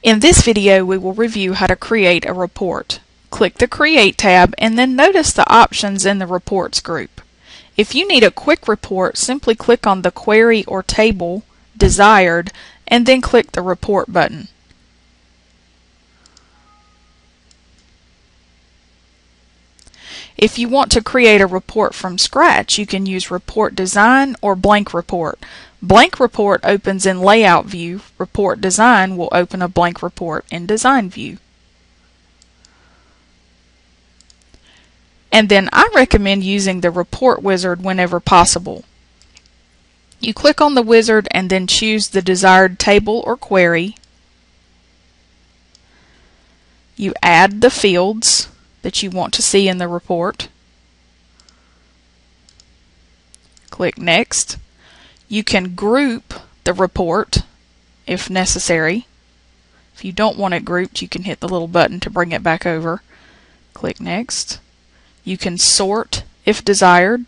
In this video we will review how to create a report. Click the Create tab and then notice the options in the Reports group. If you need a quick report, simply click on the query or table desired and then click the Report button. If you want to create a report from scratch, you can use Report Design or Blank Report. Blank Report opens in Layout View. Report Design will open a blank report in Design View. And then I recommend using the Report Wizard whenever possible. You click on the wizard and then choose the desired table or query. You add the fields that you want to see in the report. Click Next. You can group the report if necessary. If you don't want it grouped, you can hit the little button to bring it back over. Click Next. You can sort if desired.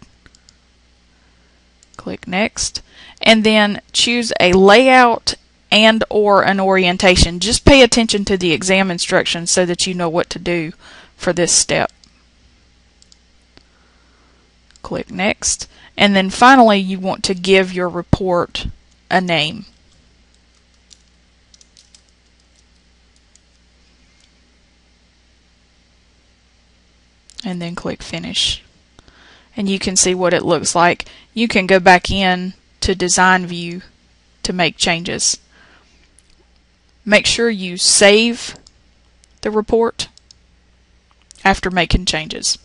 Click Next. And then choose a layout and or an orientation. Just pay attention to the exam instructions so that you know what to do for this step. Click Next. And then finally you want to give your report a name. And then click Finish. And you can see what it looks like. You can go back in to Design View to make changes. Make sure you save the report after making changes.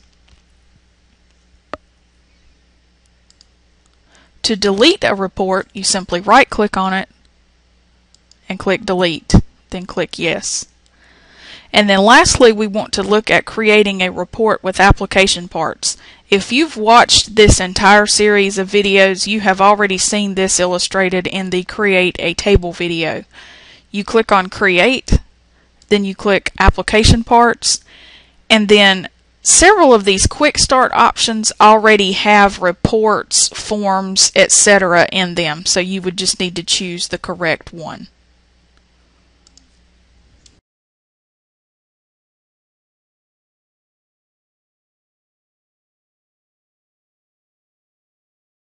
To delete a report, you simply right click on it and click delete, then click yes. And then lastly, we want to look at creating a report with application parts. If you've watched this entire series of videos, you have already seen this illustrated in the Create a Table video. You click on Create, then you click Application Parts, and then Several of these quick start options already have reports, forms, etc. in them, so you would just need to choose the correct one.